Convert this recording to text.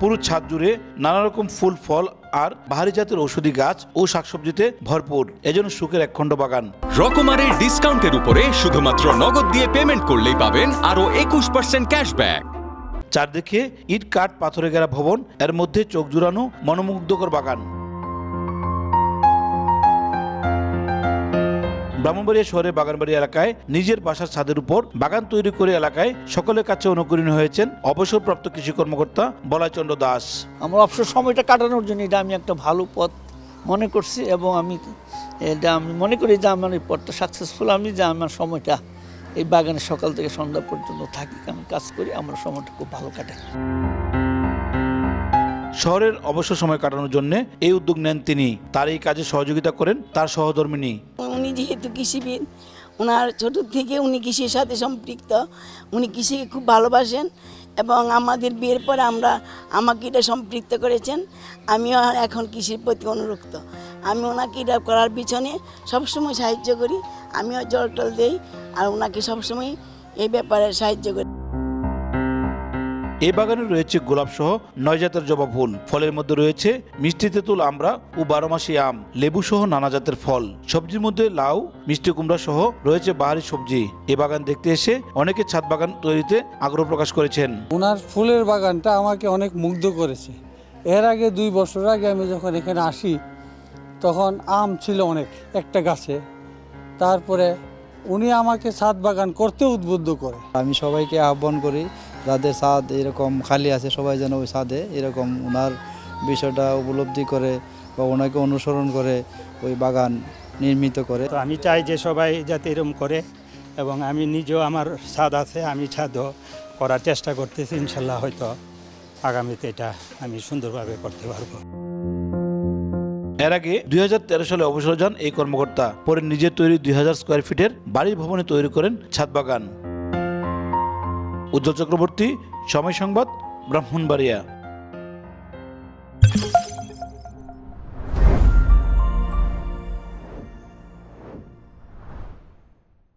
পুরো ছাদ জুড়ে নানা রকম ফুল ফল আর বাহারি জাতের ঔষধি গাছ ও শাকসবজিতে ভরপুর। এজন্য সুখের একখণ্ড বাগান। রকমারের ডিসকাউন্টের উপরে শুধুমাত্র নগদ দিয়ে পেমেন্ট করলেই পাবেন আরও একুশ পার্সেন্ট ক্যাশব্যাক চারদিকে ইট কাঠ পাথরে গেরা ভবন এর মধ্যে চোখ জুড়ানো মনোমুগ্ধকর বাগান। ব্রাহ্মণবাড়িয়া শহরে বাগানবাড়ি এলাকায় নিজের বাসার ছাদের উপর বাগান তৈরি করে এলাকায় সকলের কাছে অনুকরণীয় হয়েছেন অবসরপ্রাপ্ত কৃষি কর্মকর্তা বলাইচন্দ্র দাস। আমার অবসর সময়টা কাটানোর জন্য এটা আমি একটা ভালো পথ মনে করছি এবং আমি এটা আমি মনে করি যে আমার এই পথটা সাকসেসফুল আমি যে আমার সময়টা এই বাগানে সকাল থেকে সন্ধ্যা পর্যন্ত থাকি আমি কাজ করি আমার সময়টা খুব ভালো কাটে। শহরের অবসর সময় কাটানোর জন্য এই উদ্যোগ নেন তিনি। তার এই কাজে সহযোগিতা করেন তার সহধর্মিনী উনি যেহেতু কৃষিবিদ ওনার ছোট থেকে উনি কৃষির সাথে সম্পৃক্ত, উনি কৃষিকে খুব ভালোবাসেন এবং আমাদের বিয়ের পরে আমরা আমাকে এটা সম্পৃক্ত করেছেন। আমিও এখন কৃষির প্রতি অনুরক্ত। আমি ওনাকে এটা করার পিছনে সবসময় সাহায্য করি, আমিও জল টল দিই আর ওনাকে সবসময় এই ব্যাপারে সাহায্য করি। এই বাগানে রয়েছে গোলাপ সহ নয় জাতের জবা ফুল। ফলের মধ্যে রয়েছে মিষ্টি তেঁতুল আমরা ও বারো বারোমাসি আম। লেবু সহ নানা জাতের ফল। সবজির মধ্যে লাউ মিষ্টি কুমড়া সহ রয়েছে বাহারি সবজি। এ বাগান দেখতে এসে অনেকে ছাদ বাগান তৈরিতে আগ্রহ প্রকাশ করেছেন। ওনার ফুলের বাগানটা আমাকে অনেক মুগ্ধ করেছে। এর আগে দুই বছর আগে আমি যখন এখানে আসি তখন আম ছিল অনেক একটা গাছে। তারপরে উনি আমাকে ছাদ বাগান করতে উদ্বুদ্ধ করে। আমি সবাইকে আহ্বান করি যাদের ছাদ এরকম খালি আছে সবাই যেন ওই ছাদে এরকম ওনার বিষয়টা উপলব্ধি করে বা ওনাকে অনুসরণ করে ওই বাগান নির্মিত করে। তো আমি চাই যে সবাই যাতে এরকম করে এবং আমি নিজেও আমার ছাদ আছে আমি ছাদও করার চেষ্টা করতেছি ইনশাল্লাহ হয়তো আগামীতে এটা আমি সুন্দরভাবে করতে পারব। এর আগে দুই হাজার তেরো সালে অবসর যান এই কর্মকর্তা। পরে নিজের তৈরি দুই হাজার স্কোয়ার ফিটের বাড়ির ভবনে তৈরি করেন ছাদ বাগান। উজ্জ্বল চক্রবর্তী সময় সংবাদ ব্রাহ্মণবাড়িয়া।